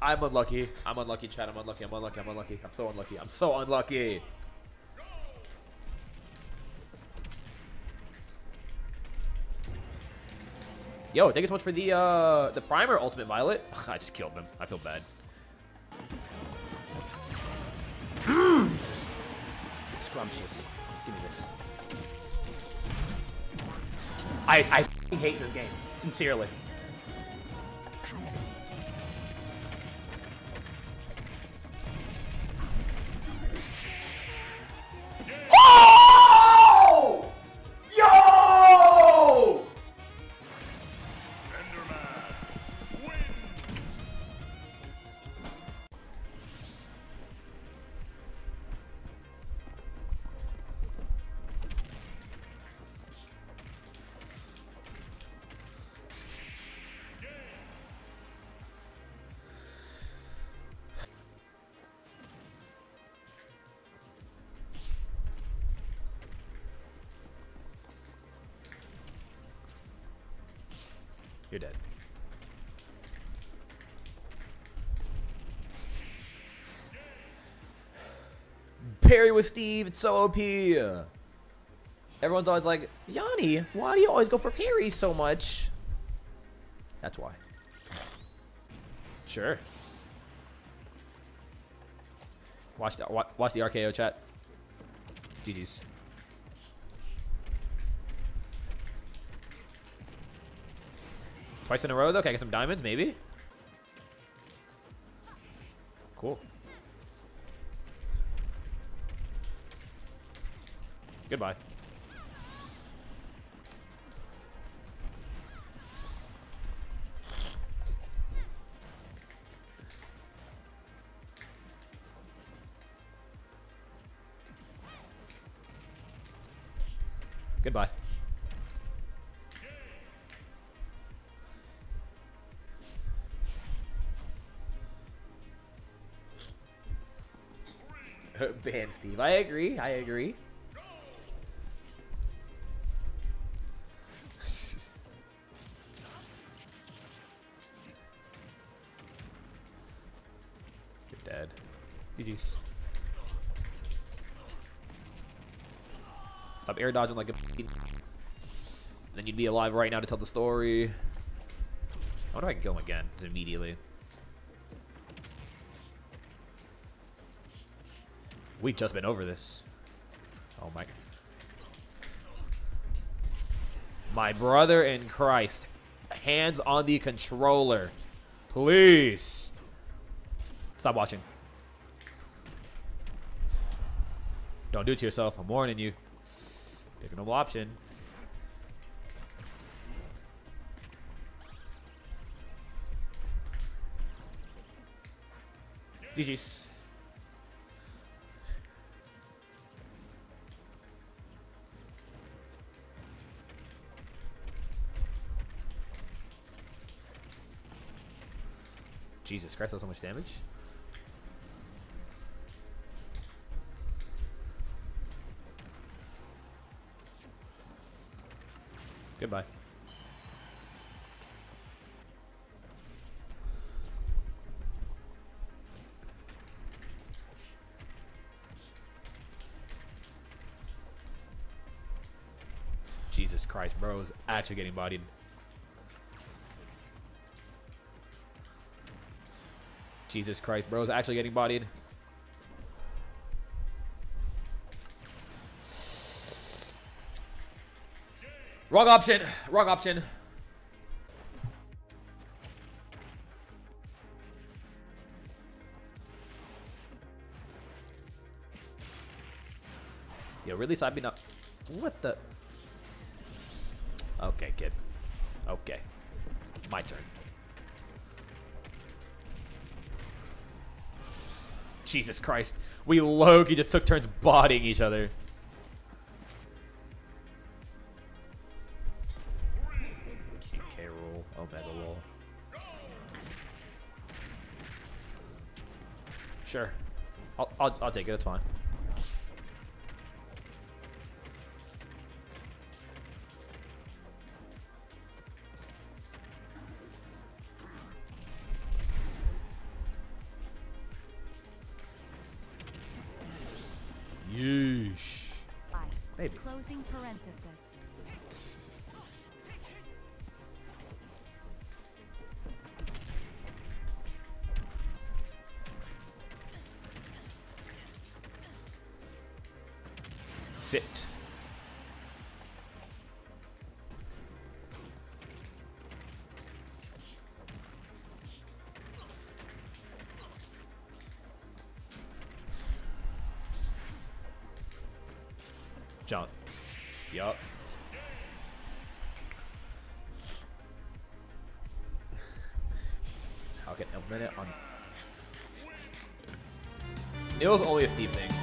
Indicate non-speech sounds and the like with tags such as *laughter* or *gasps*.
I'm unlucky. I'm unlucky, Chad. I'm unlucky. I'm unlucky. I'm unlucky. I'm so unlucky. I'm so unlucky. Yo, thank you so much for the uh the primer, Ultimate Violet. *laughs* I just killed them. I feel bad. *gasps* Scrumptious. Give me this. I I hate this game. Sincerely. You're dead. parry with Steve, it's so OP. Everyone's always like, Yonni, why do you always go for parry so much? That's why. Sure. Watch the watch the RKO chat. GG's. Twice in a row though. Can I get some diamonds? Maybe. Cool. Goodbye. Goodbye. *laughs* Ban Steve. I agree. I agree. *laughs* You're dead. GG's. Stop air dodging like a. *laughs* Then you'd be alive right now to tell the story. I wonder if I can kill him again immediately. We've just been over this. Oh my. My brother in Christ. Hands on the controller. Please. Stop watching. Don't do it to yourself. I'm warning you. Pick a noble option. GG's. Jesus Christ, that's so much damage. Goodbye. Jesus Christ, bro is actually getting bodied. Jesus Christ, bro is actually getting bodied. Wrong option. Wrong option. Yo, really Sabi not. What the? Okay, kid. Okay. My turn. Jesus Christ. We Loki just took turns bodying each other. K. Rool. Omega roll. Sure. I'll, I'll, I'll take it. It's fine. Yeesh. Baby. Closing parenthesis. Sit. Jump. Yup. I'll get a minute on. It was only a Steve thing.